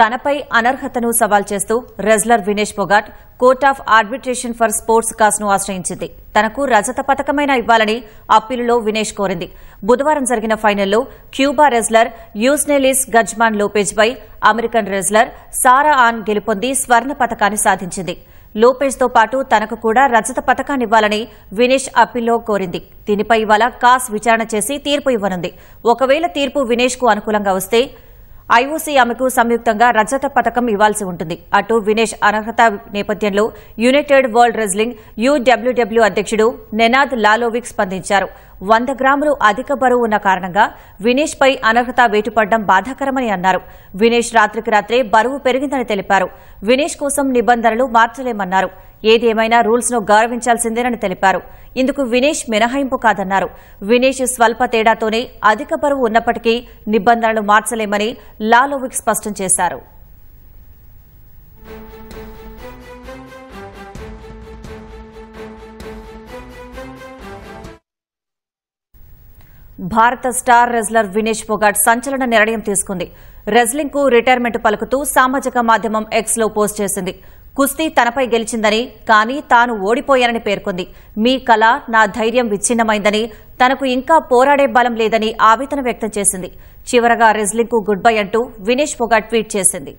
తనపై అనర్హతను సవాల్ చేస్తూ wrestler Vinesh Phogat court of arbitration for sports కాస్ను ఆశ్రయించింది. తనకు రజత పథకమైన ఇవ్వాలని అప్పీలులో వినేష్ కోరింది. బుధవారం జరిగిన ఫైనల్లో క్యూబా రెజ్లర్ యూస్నెలిస్ గజ్మాన్ లోపేజ్పై అమెరికన్ రెజ్లర్ సారా ఆన్ గెలుపొంది స్వర్ణ పథకాన్ని సాధించింది. లోపేజ్తో పాటు తనకు కూడా రజత పథకాన్నివ్వాలని వినేష్ అప్పీల్లో కోరింది. దీనిపై ఇవాళ కాస్ విచారణ చేసి తీర్పు ఇవ్వనుంది. ఒకవేళ తీర్పు వినేష్కు అనుకూలంగా వస్తే ఐఓసీ ఆమెకు సంయుక్తంగా రజత పథకం ఇవ్వాల్సి ఉంటుంది. అటు వినేష్ అనర్హత నేపథ్యంలో యునైటెడ్ వరల్డ్ రెజ్లింగ్ యూడబ్ల్యూడబ్ల్యూ అధ్యక్షుడు నెనాద్ లాలోవిక్ స్పందించారు. వంద గ్రాములు అధిక బరువు ఉన్న కారణంగా వినేష్ పై అనర్హత వేటుపడడం బాధాకరమని అన్నారు. వినేష్ రాత్రికి రాత్రే బరువు పెరిగిందని తెలిపారు. వినేష్ కోసం నిబంధనలు మార్చలేమన్నారు. ఏది ఏమైనా రూల్స్ను గౌరవించాల్సిందేనని తెలిపారు. ఇందుకు వినేష్ మినహాయింపు కాదన్నారు. వినేష్ స్వల్ప తేడాతోనే అధిక బరువు ఉన్నప్పటికీ నిబంధనలు మార్చలేమని లాలోవిక్ స్పష్టం చేశారు. భారత స్టార్ రెజ్లర్ వినేష్ పొగాట్ సంచలన నిర్ణయం తీసుకుంది. రెజ్లింగ్కు రిటైర్మెంట్ పలుకుతూ సామాజిక మాధ్యమం ఎక్స్లో పోస్ట్ చేసింది. కుస్తీ తనపై గెలిచిందని కానీ తాను ఓడిపోయానని పేర్కొంది. మీ కళ నా ధైర్యం విచ్ఛిన్నమైందని తనకు ఇంకా పోరాడే బలం లేదని ఆవేదన వ్యక్తం చేసింది. చివరగా రెజ్లింగ్కు గుడ్ బై అంటూ వినేష్ పొగాట్ ట్వీట్ చేసింది.